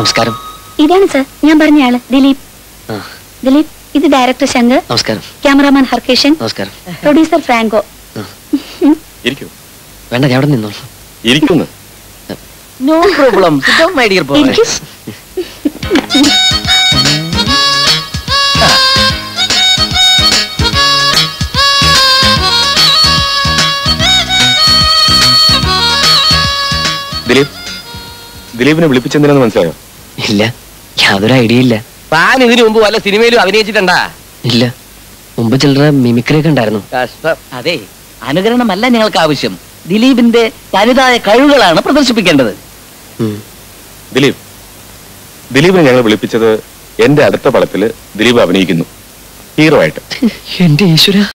നമസ്കാരം. ഇതാണ് സർ ഞാൻ പറഞ്ഞ ആൾ ദിലീപ്. ദിലീപ് ഇത് ഡയറക്ടർ ശങ്കർ. നമസ്കാരം. ക്യാമറാമാൻ ഹർകേഷൻ നമസ്കാരം. Producer Franco. ഇരിക്കൂ. വേണ്ട ഞാൻ അവിടെ നിന്നോളൂ. ഇരിക്കുന്നു. No problem my dear boy. Dileep. ദിലീപിനെ വിളിപ്പിച്ചെന്തിനാന്ന് മനസ്സിലായോ? ഇല്ല. യാതൊരു ഐഡിയ ഇല്ല. താൻ ഇതിനു മുമ്പ് വല്ല സിനിമയിലും അഭിനയിച്ചിട്ടുണ്ടാ? ഇല്ല. മുമ്പ് ചിലർ മിമിക്രിയൊക്കെ ഉണ്ടായിരുന്നു. അതെ അനുകരണമല്ല ഞങ്ങൾക്ക് ആവശ്യം ദിലീപിന്റെ തനിതായ കഴിവുകളാണ് പ്രദർശിപ്പിക്കേണ്ടത്. ദിലീപ്. ദിലീപിനെ ഞങ്ങൾ വിളിപ്പിച്ചത് എന്റെ അടുത്ത പടത്തിൽ ദിലീപ് അഭിനയിക്കുന്നു. ഹീറോ ആയിട്ട്. എന്റെ ഈശ്വര.